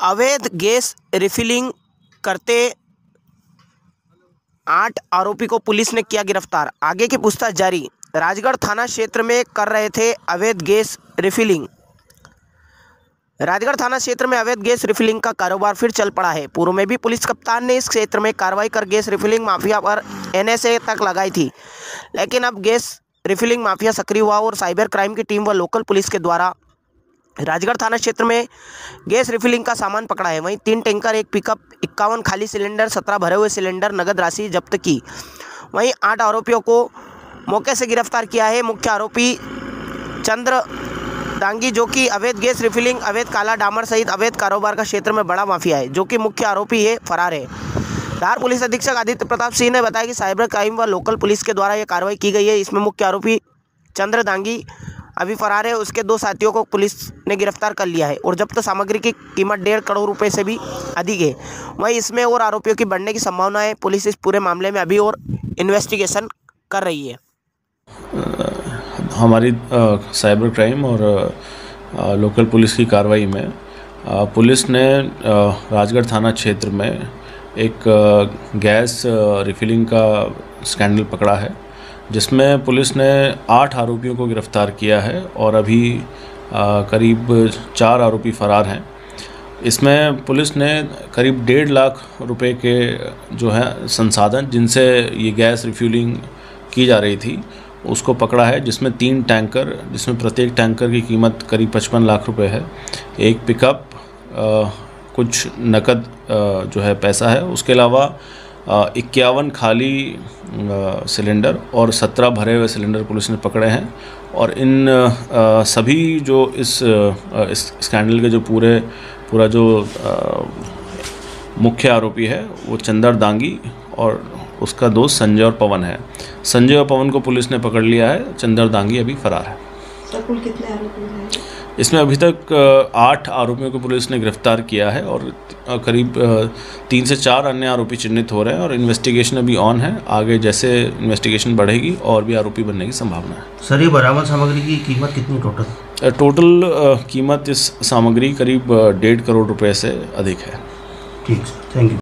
अवैध gas refilling करते आठ आरोपी को पुलिस ने किया गिरफ़्तार। आगे की पूछताछ जारी। राजगढ़ थाना क्षेत्र में कर रहे थे अवैध गैस रिफिलिंग। राजगढ़ थाना क्षेत्र में अवैध गैस रिफिलिंग का कारोबार फिर चल पड़ा है। पूर्व में भी पुलिस कप्तान ने इस क्षेत्र में कार्रवाई कर गैस रिफिलिंग माफिया पर एनएसए तक लगाई थी। लेकिन अब गैस रिफिलिंग माफिया सक्रिय हुआ और साइबर क्राइम की टीम व लोकल पुलिस के द्वारा राजगढ़ थाना क्षेत्र में गैस रिफिलिंग का सामान पकड़ा है। वहीं तीन टैंकर, एक पिकअप, इक्यावन खाली सिलेंडर, सत्रह भरे हुए सिलेंडर, नगद राशि जब्त की। वहीं आठ आरोपियों को मौके से गिरफ़्तार किया है। मुख्य आरोपी चंद्र डांगी, जो कि अवैध गैस रिफिलिंग, अवैध काला डामर सहित अवैध कारोबार का क्षेत्र में बड़ा माफिया है, जो कि मुख्य आरोपी है, फरार है। धार पुलिस अधीक्षक आदित्य प्रताप सिंह ने बताया कि साइबर क्राइम व लोकल पुलिस के द्वारा यह कार्रवाई की गई है। इसमें मुख्य आरोपी चंद्र दांगी अभी फरार है उसके दो साथियों को पुलिस ने गिरफ़्तार कर लिया है और जब्त तो सामग्री की कीमत डेढ़ करोड़ रुपए से भी अधिक है। वहीं इसमें और आरोपियों की बढ़ने की संभावना है। पुलिस इस पूरे मामले में अभी और इन्वेस्टिगेशन कर रही है। हमारी साइबर क्राइम और आ, लोकल पुलिस की कार्रवाई में आ, पुलिस ने राजगढ़ थाना क्षेत्र में एक गैस रिफिलिंग का स्कैंडल पकड़ा है। जिसमें पुलिस ने आठ आरोपियों को गिरफ़्तार किया है और अभी करीब चार आरोपी फरार हैं। इसमें पुलिस ने करीब डेढ़ लाख रुपए के, जो है, संसाधन, जिनसे ये गैस रिफ्यूलिंग की जा रही थी, उसको पकड़ा है, जिसमें तीन टैंकर, जिसमें प्रत्येक टैंकर की कीमत करीब पचपन लाख रुपए है। एक पिकअप कुछ नकद जो है, पैसा है। उसके अलावा इक्यावन खाली सिलेंडर और सत्रह भरे हुए सिलेंडर पुलिस ने पकड़े हैं और इन सभी जो इस, इस स्कैंडल के जो पूरे पूरा जो मुख्य आरोपी है वो चंदर दांगी और उसका दोस्त संजय और पवन है। संजय और पवन को पुलिस ने पकड़ लिया है चंदर दांगी अभी फरार है। तो कुल कितने आरोपी हैं? इसमें अभी तक आठ आरोपियों को पुलिस ने गिरफ़्तार किया है और करीब तीन से चार अन्य आरोपी चिन्हित हो रहे हैं और इन्वेस्टिगेशन अभी ऑन है। आगे जैसे इन्वेस्टिगेशन बढ़ेगी और भी आरोपी बनने की संभावना है। सर ये बरामद सामग्री की कीमत कितनी टोटल टोटल कीमत इस सामग्री करीब डेढ़ करोड़ रुपए से अधिक है। ठीक थैंक यू